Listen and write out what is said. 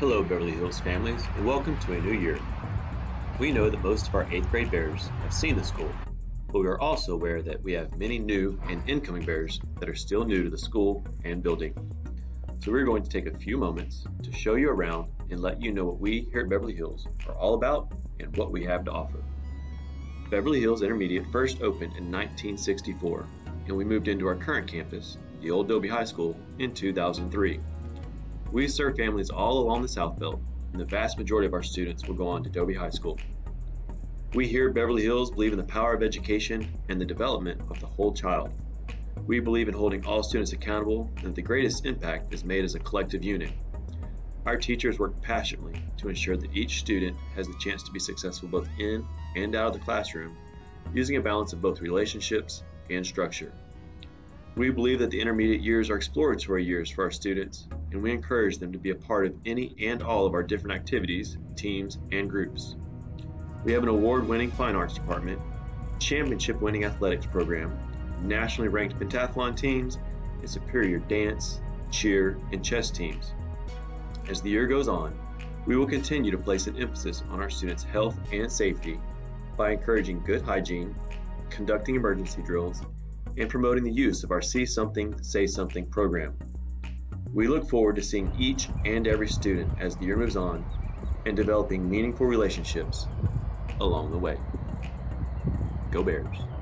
Hello, Beverly Hills families, and welcome to a new year. We know that most of our 8th grade bears have seen the school, but we are also aware that we have many new and incoming bears that are still new to the school and building. So we're going to take a few moments to show you around and let you know what we here at Beverly Hills are all about and what we have to offer. Beverly Hills Intermediate first opened in 1964, and we moved into our current campus, the old Dobie High School, in 2003. We serve families all along the South Belt, and the vast majority of our students will go on to Dobie High School. We here at Beverly Hills believe in the power of education and the development of the whole child. We believe in holding all students accountable and that the greatest impact is made as a collective unit. Our teachers work passionately to ensure that each student has the chance to be successful both in and out of the classroom, using a balance of both relationships and structure. We believe that the intermediate years are exploratory years for our students, and we encourage them to be a part of any and all of our different activities, teams, and groups. We have an award winning fine arts department, championship winning athletics program, nationally ranked pentathlon teams, and superior dance, cheer, and chess teams. As the year goes on, we will continue to place an emphasis on our students' health and safety by encouraging good hygiene, conducting emergency drills, and promoting the use of our See Something, Say Something program. We look forward to seeing each and every student as the year moves on and developing meaningful relationships along the way. Go Bears!